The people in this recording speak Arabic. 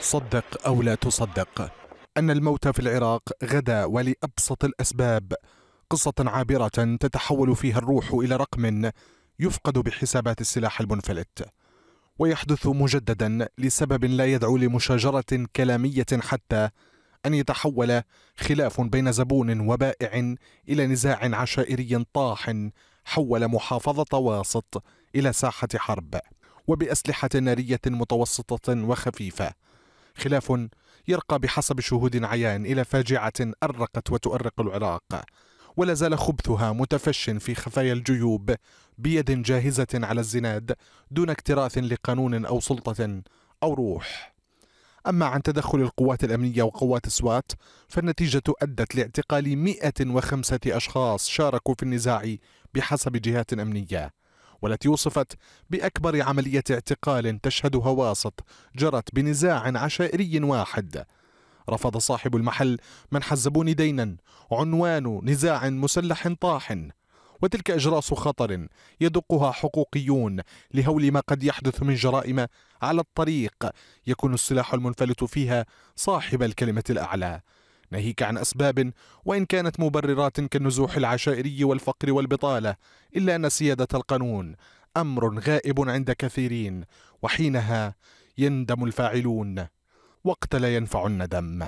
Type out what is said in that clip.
صدق أو لا تصدق. أن الموت في العراق غدا ولأبسط الأسباب. قصة عابرة تتحول فيها الروح إلى رقم يفقد بحسابات السلاح المنفلت. ويحدث مجددا لسبب لا يدعو لمشاجرة كلامية حتى أن يتحول خلاف بين زبون وبائع إلى نزاع عشائري طاح حول محافظة واسط إلى ساحة حرب. وبأسلحة نارية متوسطة وخفيفة. خلاف يرقى بحسب شهود عيان إلى فاجعة أرقت وتؤرق العراق. ولا زال خبثها متفش في خفايا الجيوب بيد جاهزة على الزناد دون اكتراث لقانون أو سلطة أو روح. أما عن تدخل القوات الأمنية وقوات السوات فالنتيجة أدت لاعتقال 105 أشخاص شاركوا في النزاع بحسب جهات أمنية. والتي وصفت بأكبر عملية اعتقال تشهدها واسط جرت بنزاع عشائري واحد. رفض صاحب المحل من حزبوني دينا عنوان نزاع مسلح طاح. وتلك إجراس خطر يدقها حقوقيون لهول ما قد يحدث من جرائم على الطريق يكون السلاح المنفلت فيها صاحب الكلمة الأعلى. ناهيك عن أسباب وإن كانت مبررات كالنزوح العشائري والفقر والبطالة إلا أن سيادة القانون أمر غائب عند كثيرين وحينها يندم الفاعلون وقت لا ينفع الندم.